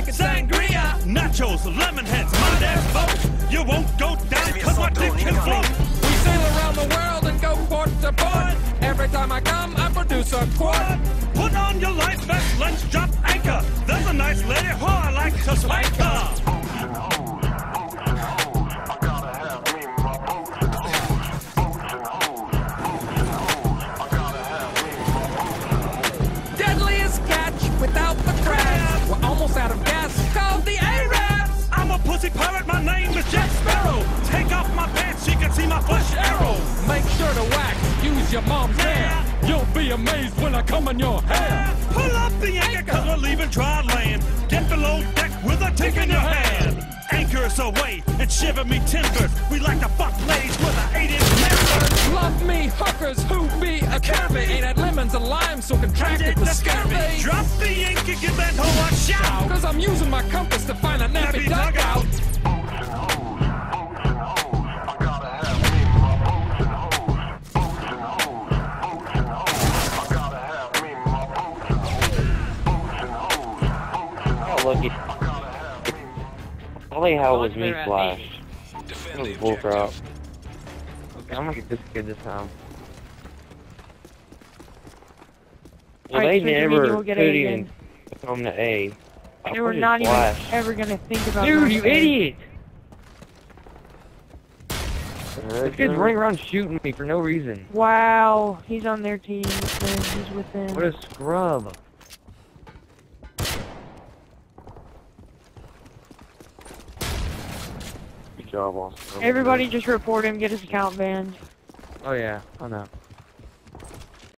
drinking sangria. Nachos, lemon heads, my dad's boat. You won't go down cause my dick can float. We sail around the world and go port to port. Every time I come, I produce a quart. Put on your life vest, lunch, drop anchor. There's a nice lady who I like to spank her. Use your mom's hair. You'll be amazed when I come in your hair. Pull up the anchor cause we're leaving dry land. Get below deck with a tick in your hand. Anchor us away and shiver me timbers. We like to fuck ladies with an 8 inch member. Love me hookers who be a curvy. Ain't had lemons and limes so contracted with Look, it. Only how was me flash. That was bull crap. Okay, I'm gonna get this kid this time. Well, Alright, they so never we'll get could A even again. come to A. I They were put it not even ever gonna think about Dude, you to idiot! This kid's running around shooting me for no reason. Wow, he's on their team. He's with them. What a scrub. Job, Austin. Everybody just report him, get his account banned. Oh yeah, I know.